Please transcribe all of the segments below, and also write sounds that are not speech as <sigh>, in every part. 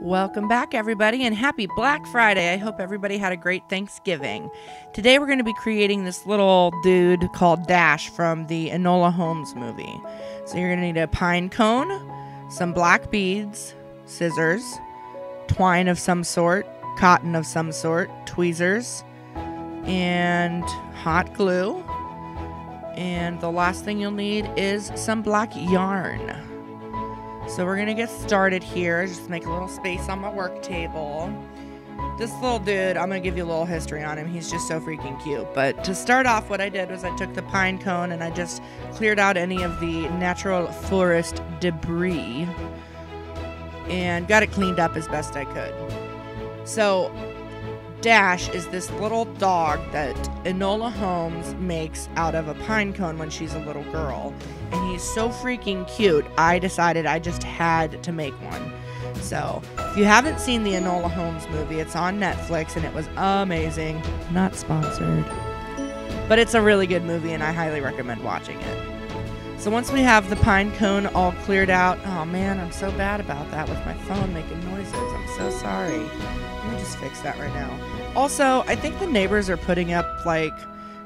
Welcome back, everybody, and happy Black Friday. I hope everybody had a great Thanksgiving. Today, we're going to be creating this little dude called Dash from the Enola Holmes movie. So, you're going to need a pine cone, some black beads, scissors, twine of some sort, cotton of some sort, tweezers, and hot glue. And the last thing you'll need is some black yarn. So we're gonna get started here. Just make a little space on my work table. This little dude, I'm gonna give you a little history on him. He's just so freaking cute. But to start off, what I did was I took the pine cone and I just cleared out any of the natural forest debris and got it cleaned up as best I could. So Dash is this little dog that Enola Holmes makes out of a pine cone when she's a little girl. And he's so freaking cute, I decided I just had to make one. So, if you haven't seen the Enola Holmes movie, it's on Netflix and it was amazing. Not sponsored. But it's a really good movie and I highly recommend watching it. So once we have the pine cone all cleared out, oh man, I'm so bad about that with my phone making noises. I'm so sorry. Let me just fix that right now. Also, I think the neighbors are putting up like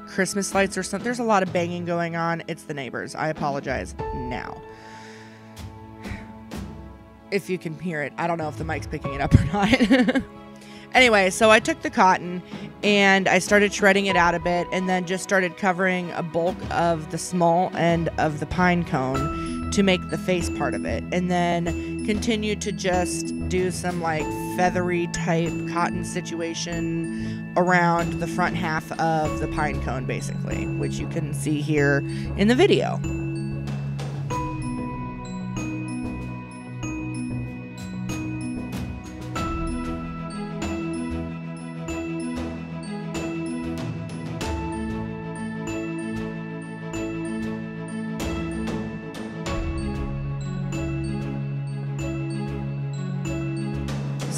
Christmas lights or something. There's a lot of banging going on. It's the neighbors. I apologize now. If you can hear it, I don't know if the mic's picking it up or not. <laughs> anyway, so I took the cotton and I started shredding it out a bit and then just started covering a bulk of the small end of the pine cone to make the face part of it. And then continued to just do some like feathery type cotton situation around the front half of the pine cone, basically, which you can see here in the video.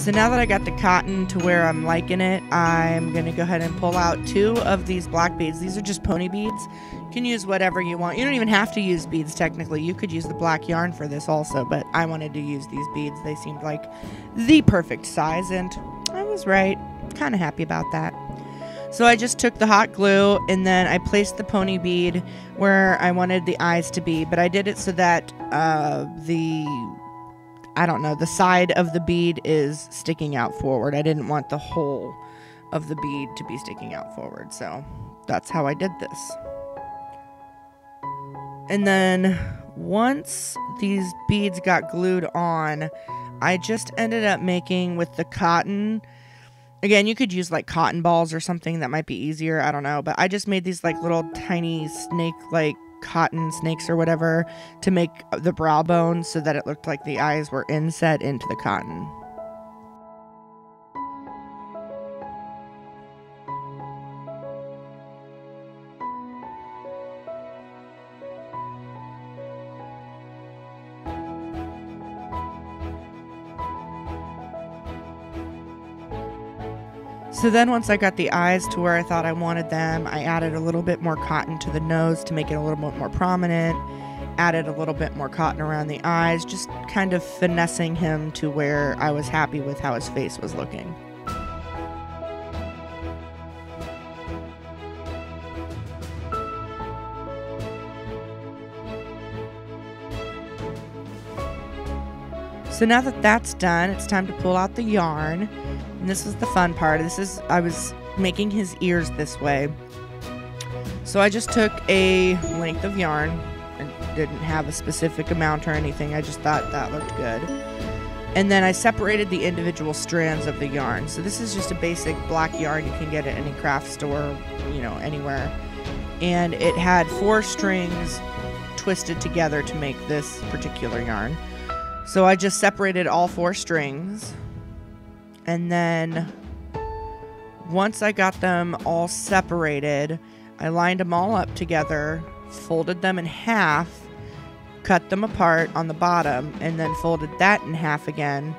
So now that I got the cotton to where I'm liking it, I'm going to go ahead and pull out two of these black beads. These are just pony beads. You can use whatever you want. You don't even have to use beads technically. You could use the black yarn for this also, but I wanted to use these beads. They seemed like the perfect size and I was right. Kind of happy about that. So I just took the hot glue and then I placed the pony bead where I wanted the eyes to be, but I did it so that uh, the I don't know, the side of the bead is sticking out forward. I didn't want the whole of the bead to be sticking out forward. So that's how I did this. And then once these beads got glued on, I just ended up making with the cotton. Again, you could use like cotton balls or something that might be easier. I don't know. But I just made these like little tiny snake like cotton snakes or whatever to make the brow bone so that it looked like the eyes were inset into the cotton. So then once I got the eyes to where I thought I wanted them, I added a little bit more cotton to the nose to make it a little bit more prominent. Added a little bit more cotton around the eyes, just kind of finessing him to where I was happy with how his face was looking. So now that that's done, it's time to pull out the yarn. And this was the fun part. This is, I was making his ears this way. So I just took a length of yarn and didn't have a specific amount or anything. I just thought that looked good. And then I separated the individual strands of the yarn. So this is just a basic black yarn you can get at any craft store, you know, anywhere. And it had four strings twisted together to make this particular yarn. So I just separated all four strings and then once I got them all separated, I lined them all up together, folded them in half, cut them apart on the bottom, and then folded that in half again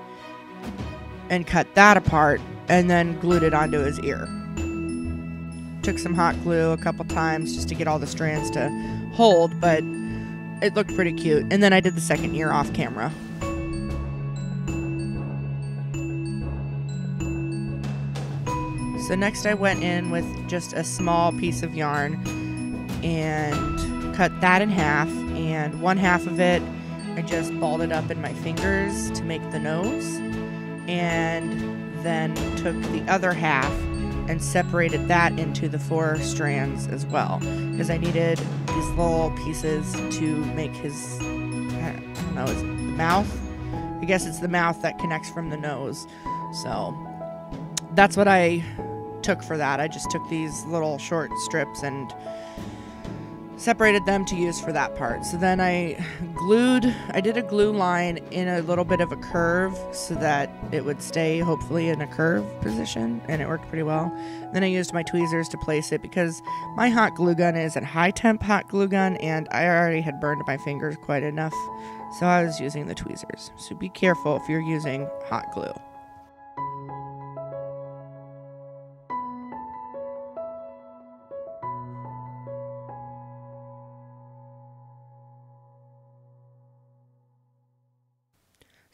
and cut that apart and then glued it onto his ear. Took some hot glue a couple times just to get all the strands to hold, but it looked pretty cute. And then I did the second ear off camera. So next I went in with just a small piece of yarn and cut that in half and one half of it I just balled it up in my fingers to make the nose and then took the other half and separated that into the four strands as well because I needed these little pieces to make his I don't know his mouth? I guess it's the mouth that connects from the nose. So that's what I took for that I just took these little short strips and separated them to use for that part. So then I glued, I did a glue line in a little bit of a curve so that it would stay hopefully in a curve position and it worked pretty well. Then I used my tweezers to place it because my hot glue gun is a high temp hot glue gun and I already had burned my fingers quite enough. So I was using the tweezers. So be careful if you're using hot glue.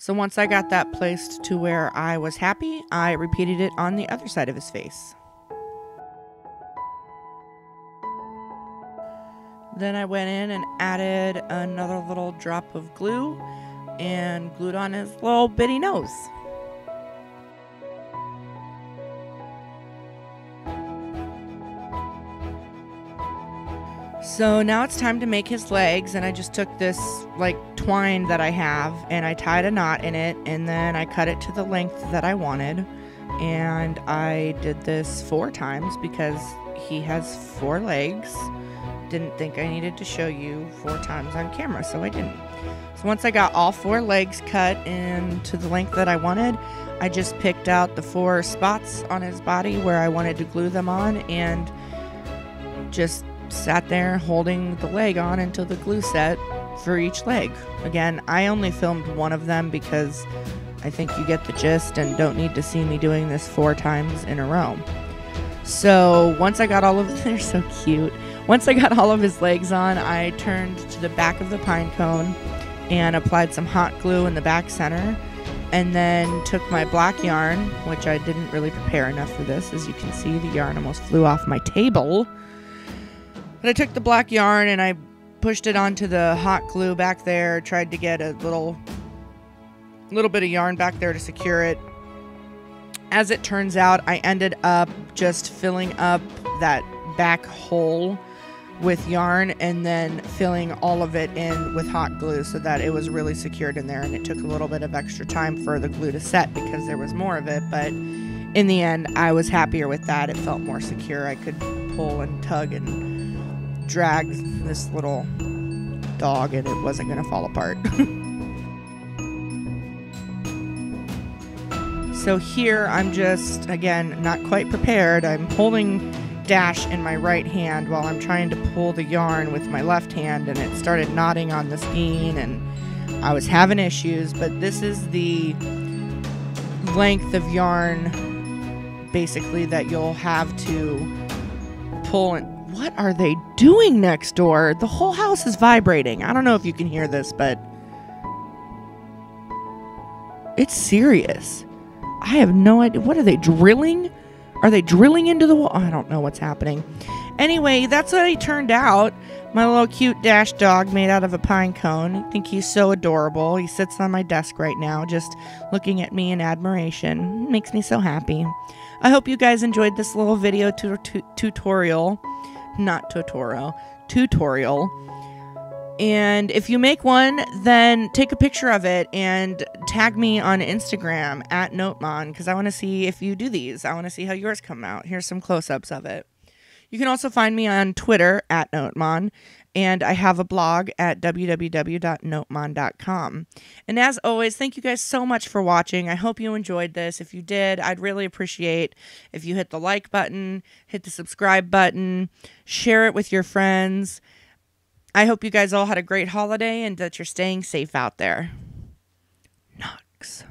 So once I got that placed to where I was happy, I repeated it on the other side of his face. Then I went in and added another little drop of glue and glued on his little bitty nose. So now it's time to make his legs, and I just took this like twine that I have and I tied a knot in it, and then I cut it to the length that I wanted. And I did this four times because he has four legs. Didn't think I needed to show you four times on camera, so I didn't. So once I got all four legs cut and to the length that I wanted, I just picked out the four spots on his body where I wanted to glue them on and just sat there holding the leg on until the glue set for each leg. Again, I only filmed one of them because I think you get the gist and don't need to see me doing this four times in a row. So once I got all of <laughs> they're so cute. Once I got all of his legs on, I turned to the back of the pine cone and applied some hot glue in the back center and then took my black yarn, which I didn't really prepare enough for this. As you can see, the yarn almost flew off my table. But I took the black yarn and I pushed it onto the hot glue back there, tried to get a little little bit of yarn back there to secure it. As it turns out, I ended up just filling up that back hole with yarn and then filling all of it in with hot glue so that it was really secured in there and it took a little bit of extra time for the glue to set because there was more of it. But in the end I was happier with that. It felt more secure. I could pull and tug and drag this little dog and it wasn't going to fall apart. <laughs> so here I'm just, again, not quite prepared. I'm holding Dash in my right hand while I'm trying to pull the yarn with my left hand and it started knotting on the skein and I was having issues, but this is the length of yarn basically that you'll have to pull and what are they doing next door? The whole house is vibrating. I don't know if you can hear this, but it's serious. I have no idea. What are they drilling? Are they drilling into the wall? I don't know what's happening. Anyway, that's what he turned out. My little cute dash dog made out of a pine cone. I think he's so adorable. He sits on my desk right now, just looking at me in admiration. Makes me so happy. I hope you guys enjoyed this little video tu- tu- tutorial not Totoro, tutorial. And if you make one, then take a picture of it and tag me on Instagram at Noatmon because I want to see if you do these. I want to see how yours come out. Here's some close ups of it. You can also find me on Twitter at Noatmon and I have a blog at www.noatmon.com. And as always, thank you guys so much for watching. I hope you enjoyed this. If you did, I'd really appreciate if you hit the like button, hit the subscribe button, share it with your friends. I hope you guys all had a great holiday and that you're staying safe out there. Knox.